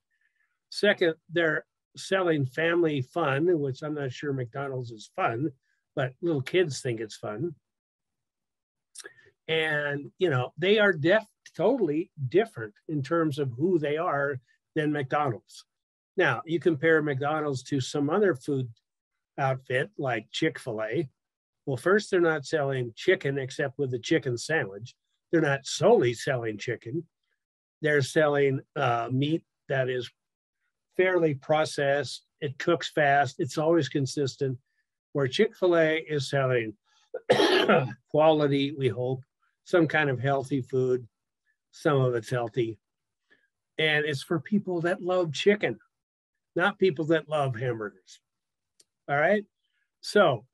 Second, they're selling family fun, which I'm not sure McDonald's is fun, but little kids think it's fun. And, you know, they are def- totally different in terms of who they are than McDonald's. Now, you compare McDonald's to some other food outfit like Chick fil A. Well, first, they're not selling chicken except with the chicken sandwich they're not solely selling chicken. They're selling uh, meat that is fairly processed. It cooks fast. It's always consistent. Where Chick fil A is selling quality, we hope, some kind of healthy food. Some of it's healthy. And it's for people that love chicken, not people that love hamburgers. All right. So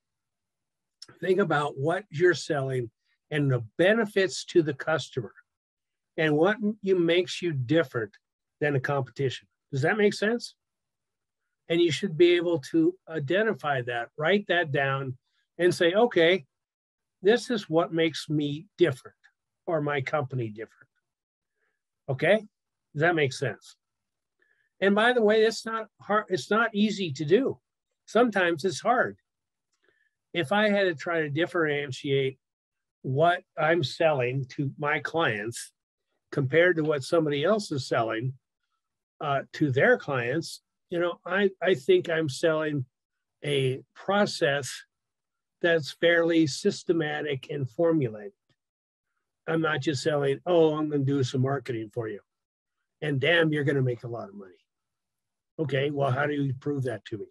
think about what you're selling and the benefits to the customer and what you makes you different than a competition. Does that make sense? And you should be able to identify that, write that down, and say, okay, this is what makes me different or my company different. Okay? Does that make sense? And by the way, it's not hard, it's not easy to do. Sometimes it's hard. If I had to try to differentiate what I'm selling to my clients compared to what somebody else is selling uh, to their clients, you know, I, I think I'm selling a process that's fairly systematic and formulated. I'm not just selling, oh, I'm going to do some marketing for you. And damn, you're going to make a lot of money. Okay, well, how do you prove that to me?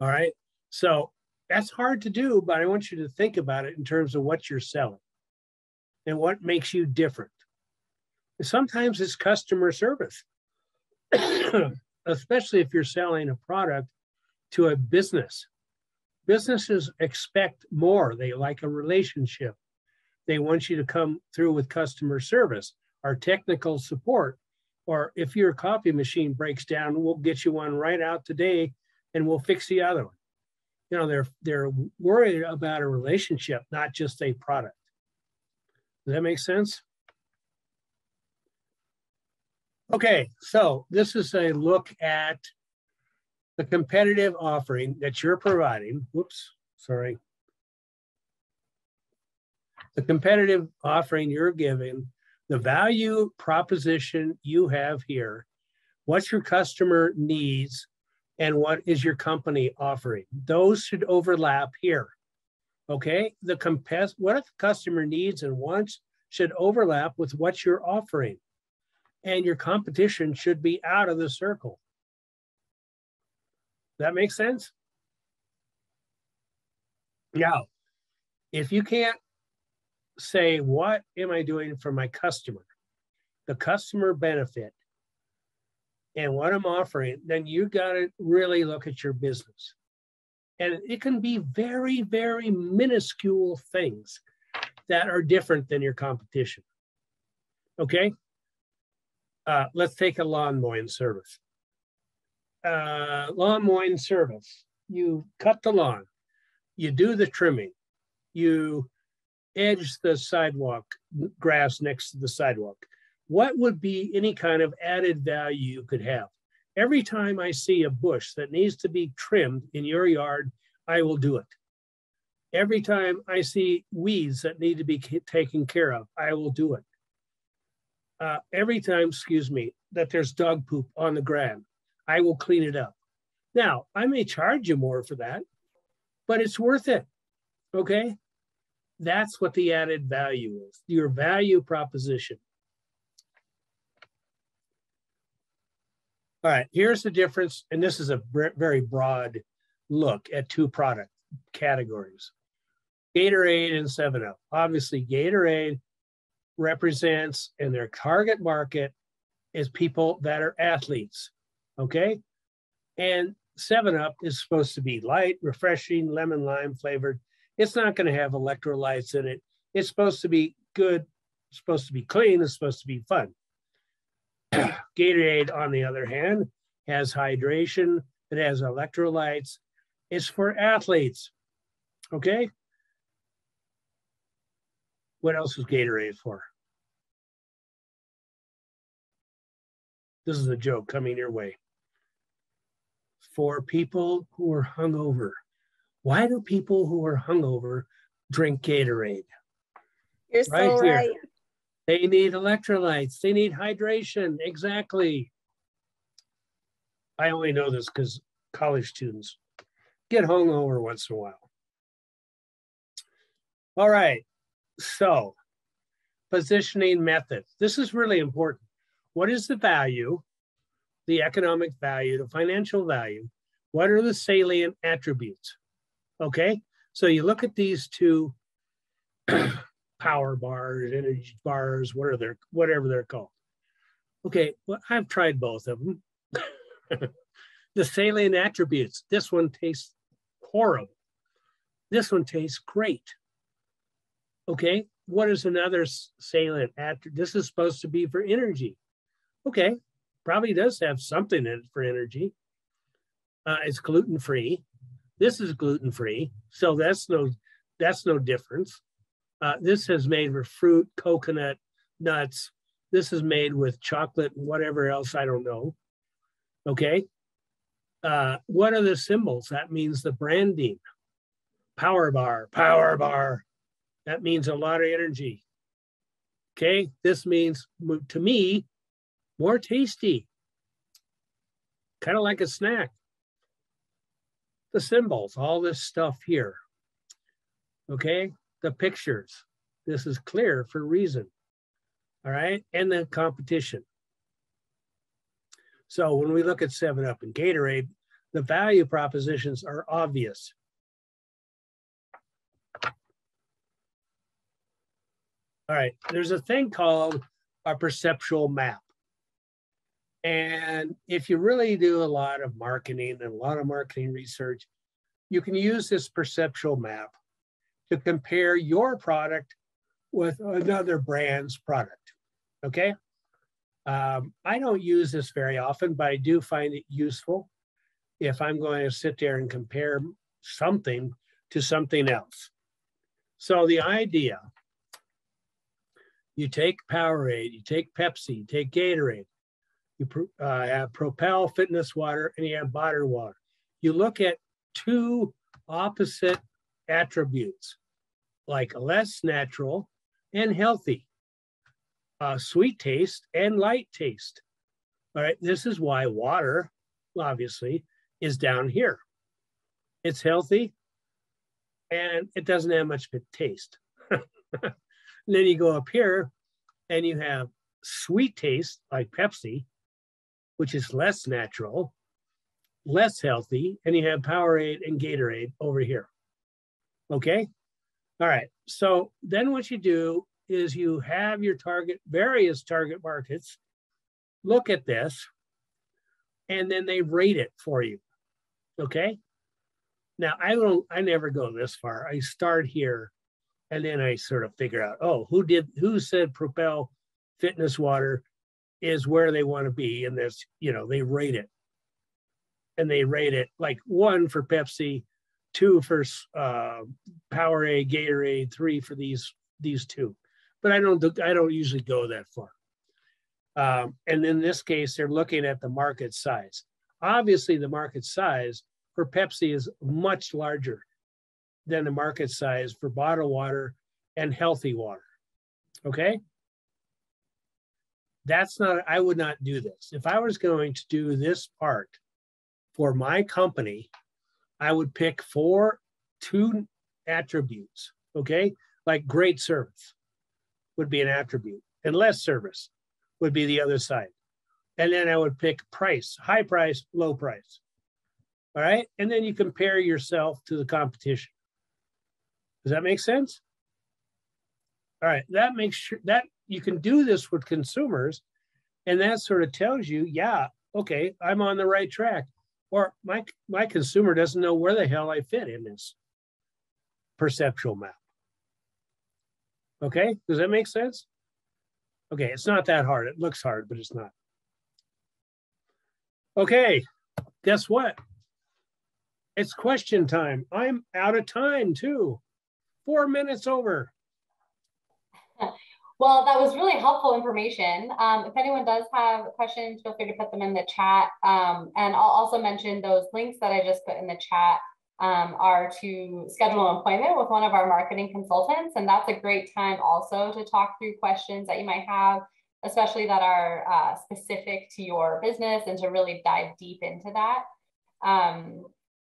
All right. So that's hard to do, but I want you to think about it in terms of what you're selling and what makes you different. Sometimes it's customer service, especially if you're selling a product to a business. Businesses expect more, they like a relationship. They want you to come through with customer service or technical support. Or if your coffee machine breaks down, we'll get you one right out today and we'll fix the other one. You know they're they're worried about a relationship not just a product. Does that make sense? Okay so this is a look at the competitive offering that you're providing. Whoops sorry. The competitive offering you're giving the value proposition you have here what your customer needs and what is your company offering. Those should overlap here. Okay, the compes- what the customer needs and wants should overlap with what you're offering. And your competition should be out of the circle. that makes sense? Yeah, if you can't say, what am I doing for my customer? The customer benefit and what I'm offering, then you got to really look at your business. And it can be very, very minuscule things that are different than your competition. Okay? Uh, let's take a lawn mowing service. Uh, lawn mowing service. You cut the lawn, you do the trimming, you edge the sidewalk grass next to the sidewalk. What would be any kind of added value you could have? Every time I see a bush that needs to be trimmed in your yard, I will do it. Every time I see weeds that need to be taken care of, I will do it. Uh, every time, excuse me, that there's dog poop on the ground, I will clean it up. Now, I may charge you more for that, but it's worth it. Okay. That's what the added value is your value proposition. All right, here's the difference. And this is a very broad look at two product categories Gatorade and 7 Up. Obviously, Gatorade represents and their target market is people that are athletes. Okay. And 7 Up is supposed to be light, refreshing, lemon lime flavored. It's not going to have electrolytes in it. It's supposed to be good, it's supposed to be clean, it's supposed to be fun. Gatorade, on the other hand, has hydration, it has electrolytes. It's for athletes. Okay. What else is Gatorade for? This is a joke coming your way. For people who are hungover. Why do people who are hungover drink Gatorade? You're right so here. right. They need electrolytes. They need hydration. Exactly. I only know this because college students get hungover once in a while. All right. So, positioning method. This is really important. What is the value, the economic value, the financial value? What are the salient attributes? Okay, so you look at these two power bars, energy bars, what are whatever they're called. Okay, well, I've tried both of them. the saline attributes. This one tastes horrible. This one tastes great. Okay, what is another saline attribute? This is supposed to be for energy. Okay, probably does have something in it for energy. Uh, it's gluten free. This is gluten free, so that's no that's no difference. Uh, this is made with fruit, coconut, nuts. This is made with chocolate and whatever else I don't know. Okay. Uh, what are the symbols? That means the branding. Power bar, power bar. That means a lot of energy. Okay, this means to me more tasty, kind of like a snack. The symbols, all this stuff here. Okay, the pictures. This is clear for reason. All right, and the competition. So when we look at 7 Up and Gatorade, the value propositions are obvious. All right, there's a thing called a perceptual map. And if you really do a lot of marketing and a lot of marketing research, you can use this perceptual map to compare your product with another brand's product. Okay. Um, I don't use this very often, but I do find it useful if I'm going to sit there and compare something to something else. So the idea you take Powerade, you take Pepsi, you take Gatorade, you uh, have Propel Fitness Water, and you have Bottled Water. You look at two opposite attributes, like less natural and healthy, uh, sweet taste and light taste. All right, this is why water, obviously, is down here. It's healthy and it doesn't have much taste. then you go up here and you have sweet taste like Pepsi, which is less natural, less healthy, and you have Powerade and Gatorade over here. Okay. All right. So then what you do is you have your target, various target markets, look at this, and then they rate it for you. Okay. Now I don't, I never go this far. I start here and then I sort of figure out, oh, who did, who said Propel Fitness Water is where they want to be in this, you know, they rate it. And they rate it like one for Pepsi, two for uh, Powerade, Gatorade, three for these these two. But I don't I don't usually go that far. Um, and in this case, they're looking at the market size. Obviously, the market size for Pepsi is much larger than the market size for bottled water and healthy water. Okay. That's not, I would not do this. If I was going to do this part for my company, I would pick four, two attributes. Okay. Like great service would be an attribute, and less service would be the other side. And then I would pick price, high price, low price. All right. And then you compare yourself to the competition. Does that make sense? All right. That makes sure that you can do this with consumers. And that sort of tells you, yeah, okay, I'm on the right track. Or my my consumer doesn't know where the hell I fit in this perceptual map. Okay, does that make sense? Okay, it's not that hard. It looks hard, but it's not. Okay, guess what? It's question time. I'm out of time too. Four minutes over. Well, that was really helpful information. Um, if anyone does have questions, feel free to put them in the chat. Um, and I'll also mention those links that I just put in the chat um, are to schedule an appointment with one of our marketing consultants. And that's a great time also to talk through questions that you might have, especially that are uh, specific to your business and to really dive deep into that. Um,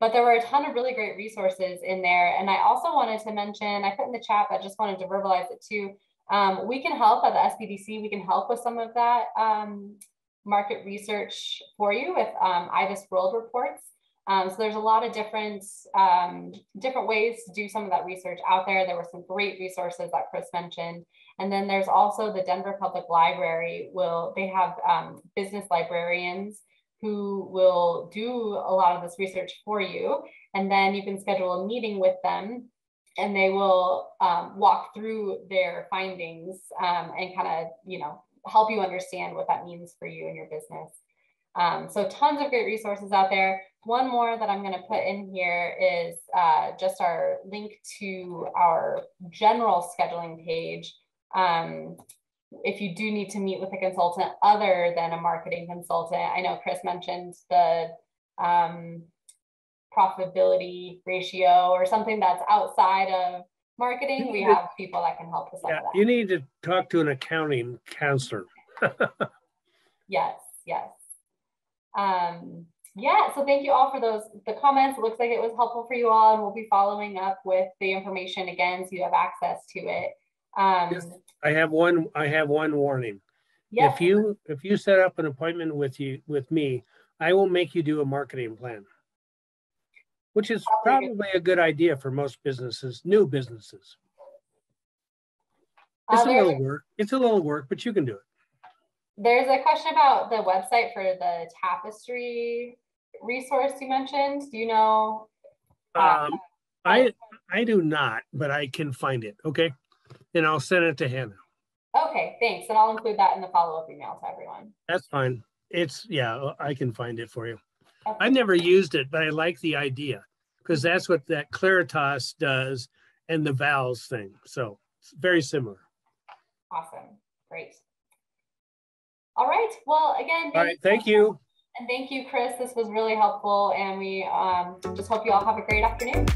but there were a ton of really great resources in there. And I also wanted to mention, I put in the chat, but just wanted to verbalize it too. Um, we can help at the SBDC, we can help with some of that um, market research for you with um, IBISWorld Reports. Um, so there's a lot of different um, different ways to do some of that research out there. There were some great resources that Kris mentioned. And then there's also the Denver Public Library will, they have um, business librarians who will do a lot of this research for you. And then you can schedule a meeting with them and they will um, walk through their findings um, and kind of, you know, help you understand what that means for you and your business. Um, so tons of great resources out there. One more that I'm going to put in here is uh, just our link to our general scheduling page. Um, if you do need to meet with a consultant other than a marketing consultant, I know Kris mentioned the um, profitability ratio or something that's outside of marketing. We have people that can help us. Yeah, you need to talk to an accounting counselor. yes, yes. Um, yeah, so thank you all for those the comments. It looks like it was helpful for you all, and we'll be following up with the information again so you have access to it. Um, yes, I have one. I have one warning. Yes. If you if you set up an appointment with you with me, I will make you do a marketing plan, which is probably a good idea for most businesses, new businesses. It's uh, a little work. It's a little work, but you can do it. There's a question about the website for the tapestry resource you mentioned. Do you know? Uh, um, I I do not, but I can find it. Okay, and I'll send it to Hannah. Okay, thanks, and I'll include that in the follow up email to everyone. That's fine. It's yeah, I can find it for you. I've never used it, but I like the idea because that's what that Claritas does and the VALS thing. So it's very similar. Awesome. Great. All right. Well, again, all right. Thank you. And thank you, Kris. This was really helpful. And we um, just hope you all have a great afternoon.